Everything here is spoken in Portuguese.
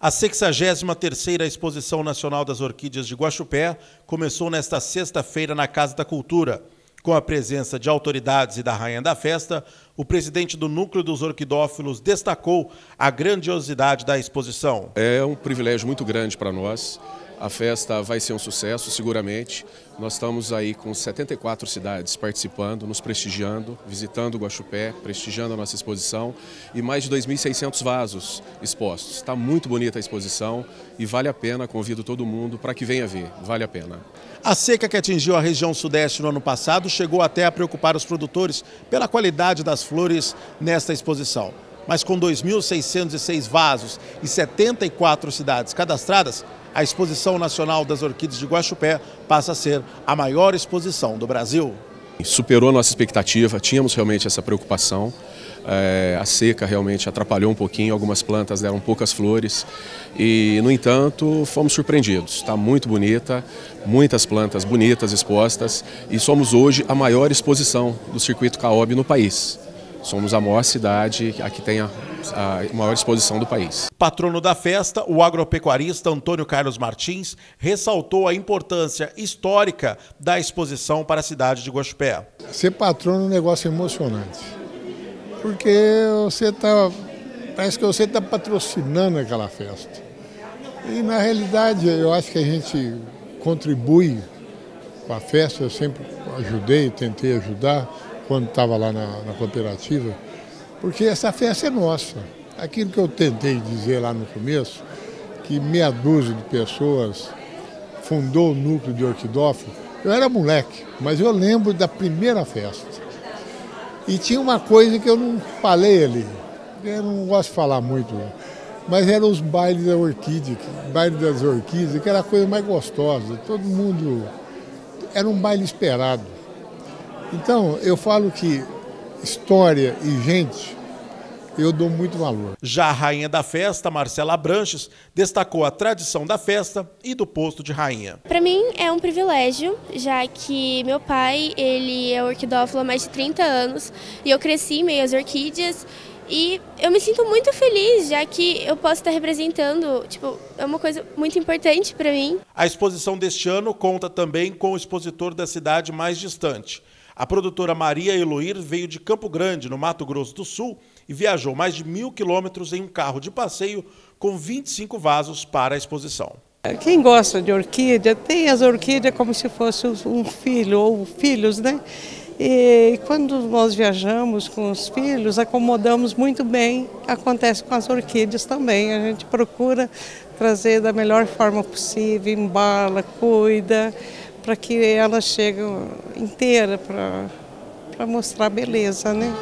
A 63ª Exposição Nacional das Orquídeas de Guaxupé começou nesta sexta-feira na Casa da Cultura. Com a presença de autoridades e da rainha da festa, o presidente do Núcleo dos Orquidófilos destacou a grandiosidade da exposição. É um privilégio muito grande para nós a festa vai ser um sucesso, seguramente. Nós estamos aí com 74 cidades participando, nos prestigiando, visitando Guaxupé, prestigiando a nossa exposição e mais de 2.600 vasos expostos. Está muito bonita a exposição e vale a pena, convido todo mundo para que venha ver, vale a pena. A seca que atingiu a região sudeste no ano passado chegou até a preocupar os produtores pela qualidade das flores nesta exposição. Mas com 2.606 vasos e 74 cidades cadastradas, a Exposição Nacional das Orquídeas de Guaxupé passa a ser a maior exposição do Brasil. Superou nossa expectativa, tínhamos realmente essa preocupação. É, a seca realmente atrapalhou um pouquinho, algumas plantas deram poucas flores e, no entanto, fomos surpreendidos. Está muito bonita, muitas plantas bonitas expostas e somos hoje a maior exposição do circuito Caob no país. Somos a maior cidade, a que tem a, a maior exposição do país. Patrono da festa, o agropecuarista Antônio Carlos Martins ressaltou a importância histórica da exposição para a cidade de Guaxupé. Ser patrono é um negócio emocionante, porque você está, parece que você está patrocinando aquela festa. E na realidade eu acho que a gente contribui com a festa, eu sempre ajudei, tentei ajudar quando estava lá na, na cooperativa, porque essa festa é nossa. Aquilo que eu tentei dizer lá no começo, que meia dúzia de pessoas fundou o núcleo de orquidófilo, eu era moleque, mas eu lembro da primeira festa. E tinha uma coisa que eu não falei ali, eu não gosto de falar muito, mas eram os bailes da orquídea, baile das orquídeas, que era a coisa mais gostosa. Todo mundo. Era um baile esperado. Então, eu falo que história e gente eu dou muito valor. Já a rainha da festa, Marcela Branches, destacou a tradição da festa e do posto de rainha. Para mim é um privilégio, já que meu pai, ele é orquidófilo há mais de 30 anos e eu cresci meio às orquídeas e eu me sinto muito feliz, já que eu posso estar representando, tipo, é uma coisa muito importante para mim. A exposição deste ano conta também com o expositor da cidade mais distante, a produtora Maria Eloir veio de Campo Grande, no Mato Grosso do Sul, e viajou mais de mil quilômetros em um carro de passeio com 25 vasos para a exposição. Quem gosta de orquídea tem as orquídeas como se fosse um filho ou filhos, né? E quando nós viajamos com os filhos, acomodamos muito bem. Acontece com as orquídeas também. A gente procura trazer da melhor forma possível, embala, cuida para que ela chegue inteira para mostrar beleza, né?